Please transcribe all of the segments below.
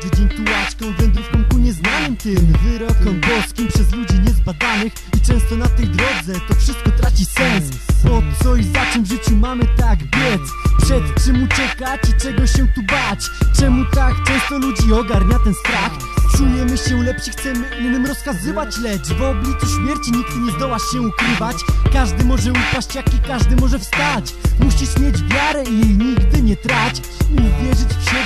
Każdy dzień tułaczką, wędrówką ku nieznanym tym Wyrokom boskim przez ludzi niezbadanych I często na tej drodze to wszystko traci sens Po co i za czym w życiu mamy tak biec? Przed czym uciekać i czego się tu bać? Czemu tak często ludzi ogarnia ten strach? Czujemy się lepsi, chcemy innym rozkazywać Lecz w obliczu śmierci nikt nie zdoła się ukrywać Każdy może upaść, jak i każdy może wstać Musisz mieć wiarę i nigdy nie trać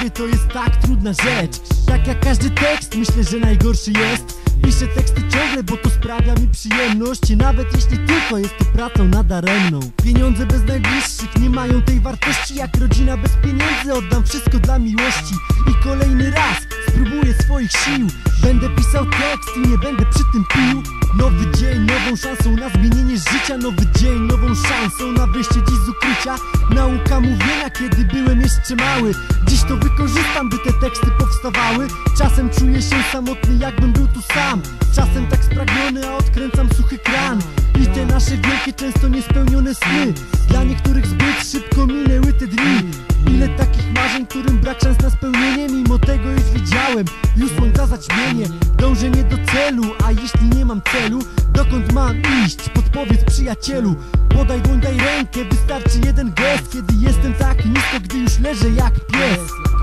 Siebie to jest tak trudna rzecz. Tak jak każdy tekst, myślę, że najgorszy jest. Piszę teksty ciągle, bo to sprawia mi przyjemność. Nawet jeśli tylko jest to pracą nadaremną. Pieniądze bez najbliższych nie mają tej wartości. Jak rodzina bez pieniędzy, oddam wszystko dla miłości. I kolejny raz spróbuję swoich sił. Będę pisał tekst i nie będę przy tym pił. Nowy dzień, nową szansą na zmienienie życia. Nowy dzień, nową szansą na wyjście dziś z ukrycia. Nauka mówienia, kiedy byłem jeszcze mały. Dziś to wykorzystam, by te teksty powstawały. Czasem czuję się samotny, jakbym był tu sam. Czasem tak spragniony, a odkręcam suchy kran. I te nasze wielkie, często niespełnione sny. Dla niektórych zbyt szybko minęły te dni. Ile marzeń, którym brak szans na spełnienie Mimo tego już widziałem, już słońca zaćmienie Dążę nie do celu, a jeśli nie mam celu Dokąd mam iść? Podpowiedz przyjacielu Podaj dłoń, daj rękę, wystarczy jeden gest Kiedy jestem tak nisko, gdy już leżę jak pies